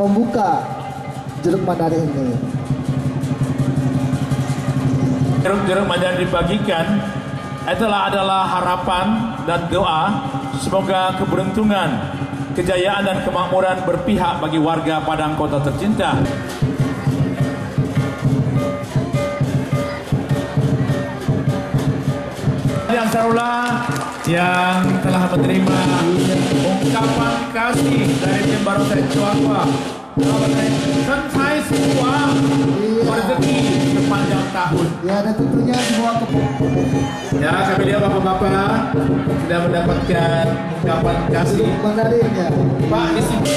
Membuka jeruk madani ini. Jeruk-jeruk madani dibagikan itulah adalah harapan dan doa semoga keberuntungan, kejayaan dan kemakmuran berpihak bagi warga Padang Kota tercinta. Yang Sarula yang telah menerima ucapan kasih dari tim baru Barongsai Cuapa Kabupaten Sentai semua iya. sepanjang tahun. Ya dan tentunya semua kepung. Ya kami lihat bapak-bapak sudah mendapatkan ucapan kasih. Bang ya. Pak di sini.